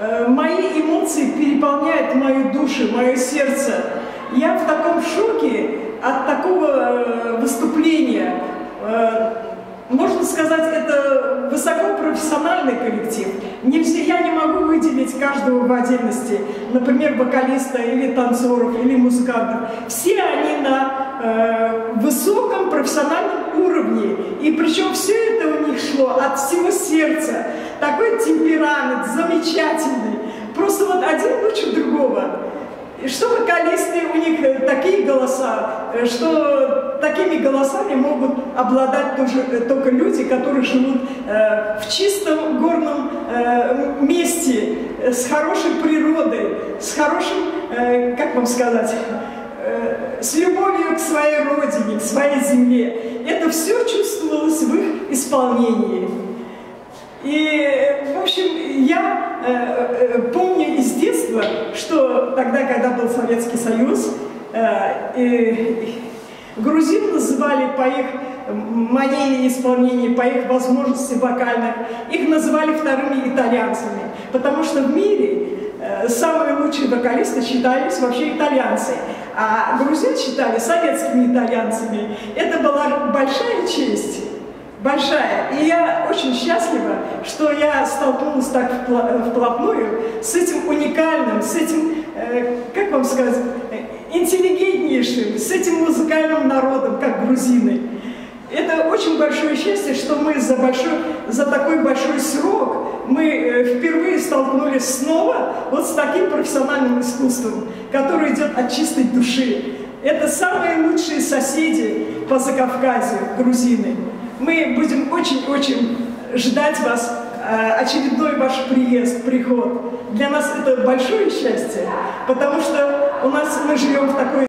Э, мои эмоции переполняют мою душу, мое сердце. Я в таком шоке от такого э, выступления. Э, можно сказать, это высокопрофессиональный коллектив. Нельзя, я не могу выделить каждого в отдельности, например, вокалиста или танцоров, или музыкантов. Все они на э, высоком профессиональном уровне. И причем все это у них шло от всего сердца. Такой темперамент замечательный. Просто вот один лучше другого. И что вокалисты, у них э, такие голоса, э, что такими голосами могут обладать тоже, э, только люди, которые живут э, в чистом горном э, месте, с хорошей природой, с хорошим, э, как вам сказать, с любовью к своей родине, к своей земле. Это все чувствовалось в их исполнении. И, я э, э, помню из детства, что тогда, когда был Советский Союз, э, грузин называли по их манере исполнения, по их возможности вокальных, их называли вторыми итальянцами, потому что в мире э, самые лучшие вокалисты считались вообще итальянцы, а грузин считали советскими итальянцами. Это была большая честь большая. И я очень счастлива, что я столкнулась так вплотную с этим уникальным, с этим, э, как вам сказать, интеллигентнейшим, с этим музыкальным народом, как грузины. Это очень большое счастье, что мы за, большой, за такой большой срок мы э, впервые столкнулись снова вот с таким профессиональным искусством, которое идет от чистой души. Это самые лучшие соседи по Закавказью, грузины. Мы будем очень-очень ждать вас, э, очередной ваш приезд, приход. Для нас это большое счастье, потому что у нас мы живем в такой